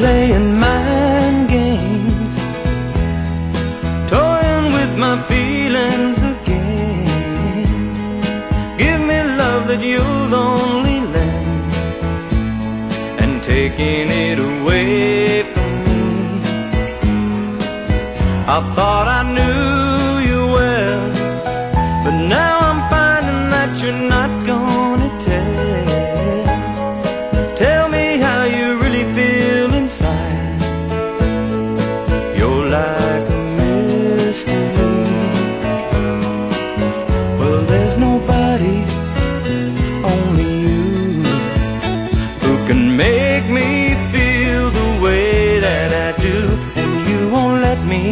playing mind games, toying with my feelings again. Give me love that you'll only lend, and taking it away from me. I thought I knew. Nobody, only you, who can make me feel the way that I do. And you won't let me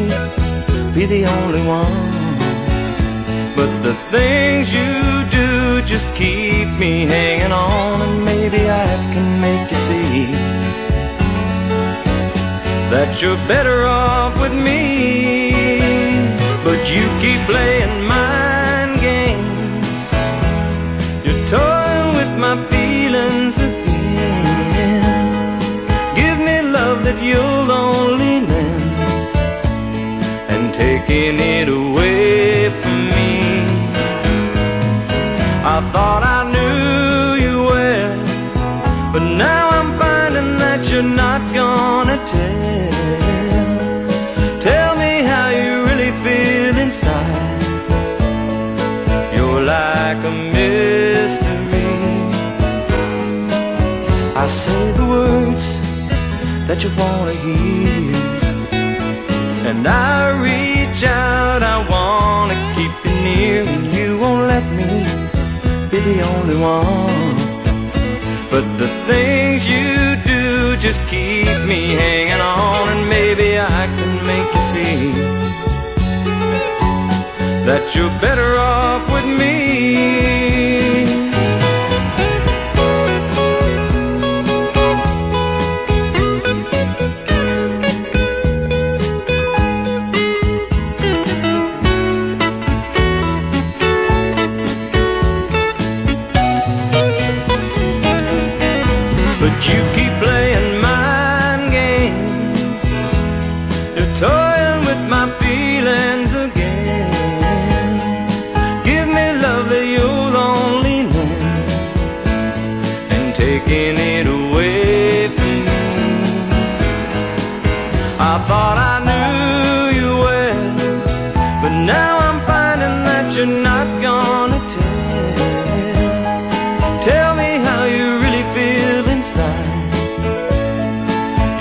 be the only one. But the things you do just keep me hanging on, and maybe I can make you see that you're better off with me. But you keep playing my feelings again. Give me love that you'll only lend, and taking it away say the words that you wanna hear, and I reach out. I wanna keep you near, and you won't let me be the only one. But the things you do just keep me hanging on, and maybe I can make you see that you're better off with me. I thought I knew you well, but now I'm finding that you're not gonna tell. Tell me how you really feel inside.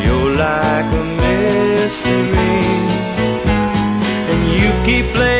You're like a mystery, and you keep playing.